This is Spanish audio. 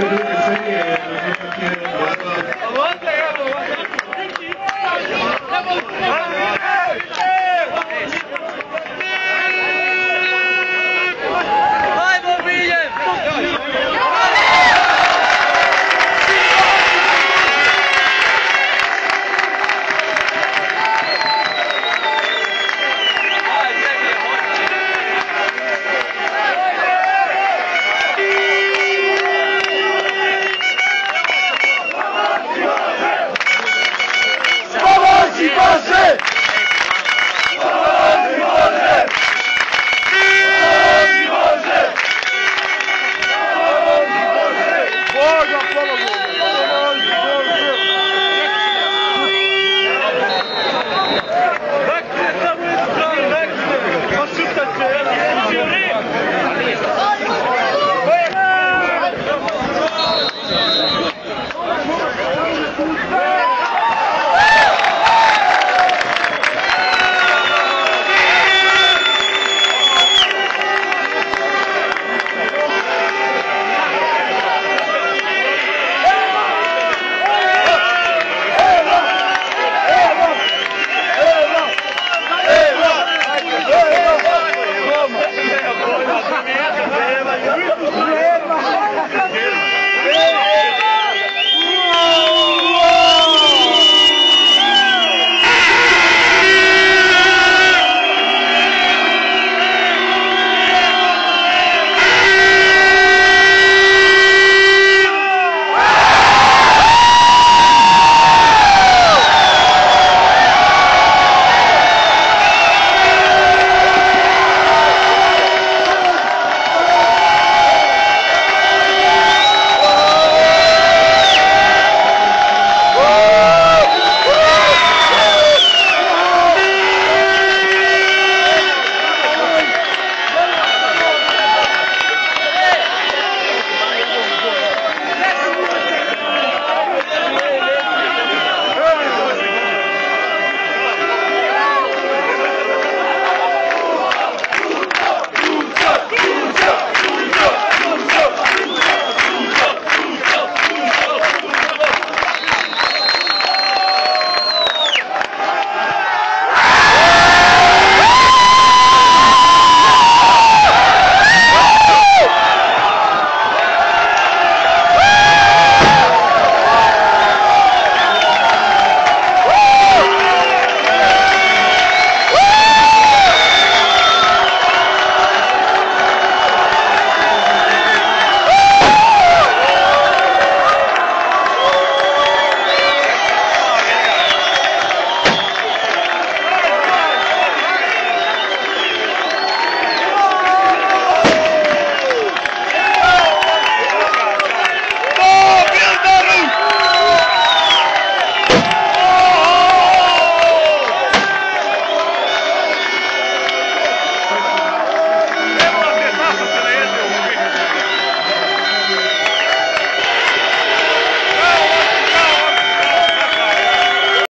Perú